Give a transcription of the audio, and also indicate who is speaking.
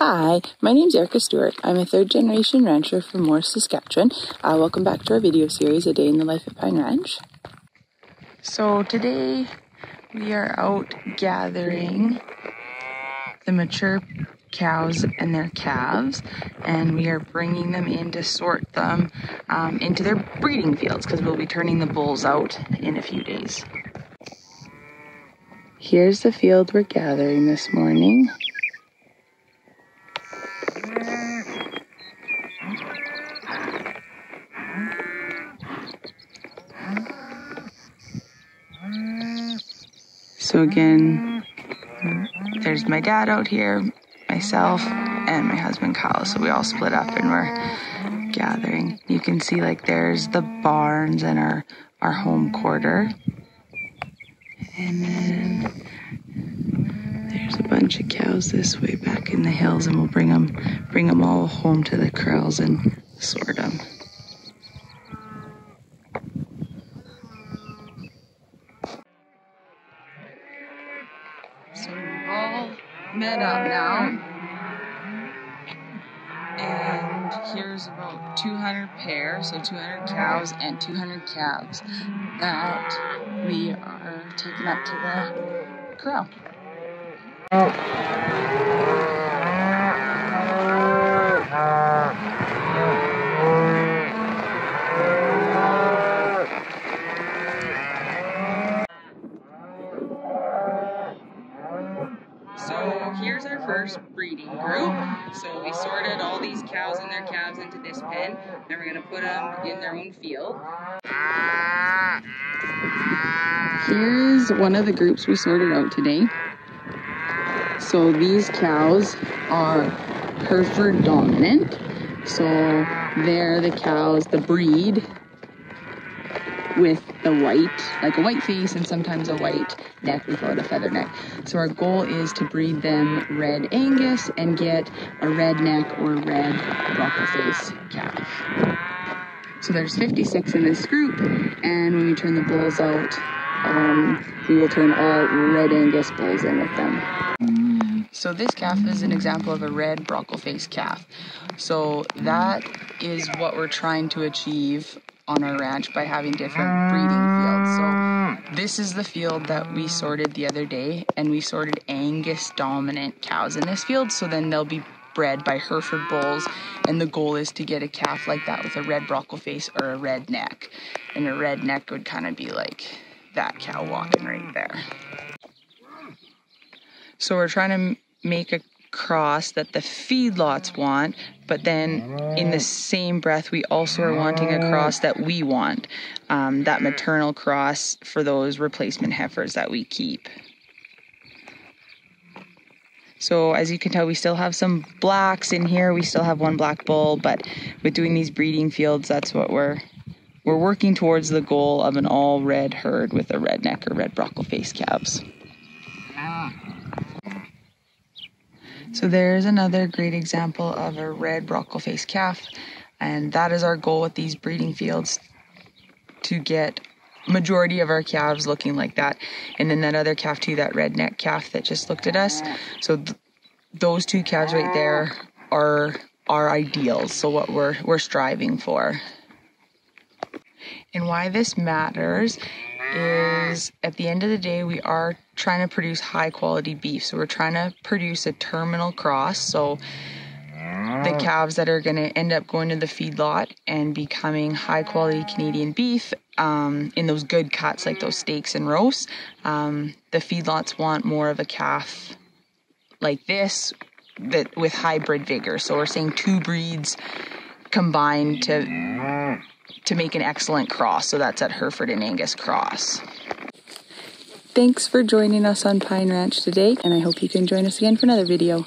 Speaker 1: Hi, my name is Erika Stewart. I'm a third generation rancher from Morse, Saskatchewan. Uh, welcome back to our video series, A Day in the Life at Pine Ranch. So today we are out gathering the mature cows and their calves and we are bringing them in to sort them um, into their breeding fields because we'll be turning the bulls out in a few days. Here's the field we're gathering this morning. So again, there's my dad out here, myself, and my husband Cyle. So we all split up and we're gathering. You can see like there's the barns and our our home quarter. And then there's a bunch of cows this way back in the hills and we'll bring them bring them all home to the corrals and sort them. So we've all met up now. And here's about 200 pairs, so 200 cows and 200 calves that we are taking up to the corral. So here's our first breeding group. So we sorted all these cows and their calves into this pen, and we're gonna put them in their own field. Here's one of the groups we sorted out today. So these cows are Hereford dominant. So they're the cows, the breed with the white, like a white face and sometimes a white neck. We call it a feather neck. So our goal is to breed them red Angus and get a red neck or red brockle face calf. So there's 56 in this group, and when we turn the bulls out, um, we will turn all red Angus bulls in with them. So this calf is an example of a red brockle face calf. So that is what we're trying to achieve on our ranch by having different breeding fields. So this is the field that we sorted the other day and we sorted Angus dominant cows in this field so then they'll be bred by Hereford bulls and the goal is to get a calf like that with a red brockle face or a red neck. And a red neck would kind of be like that cow walking right there. So we're trying to make a cross that the feedlots want, but then in the same breath, we also are wanting a cross that we want um, that maternal cross for those replacement heifers that we keep. So as you can tell, we still have some blacks in here. We still have one black bull, but with doing these breeding fields, that's what we're we're working towards the goal of an all red herd with a red neck or red brockle face calves. So there's another great example of a red brockle face calf, and that is our goal with these breeding fields to get majority of our calves looking like that. And then that other calf too, that red neck calf that just looked at us. So th- those two calves right there are our ideals. So what we're we're striving for. And why this matters is at the end of the day, we are trying to produce high quality beef. So we're trying to produce a terminal cross. So the calves that are going to end up going to the feedlot and becoming high quality Canadian beef um, in those good cuts like those steaks and roasts, um, the feedlots want more of a calf like this that with hybrid vigor. So we're saying two breeds combined to to make an excellent cross. So that's at Hereford and Angus cross. Thanks for joining us on Pine Ranch today, and I hope you can join us again for another video.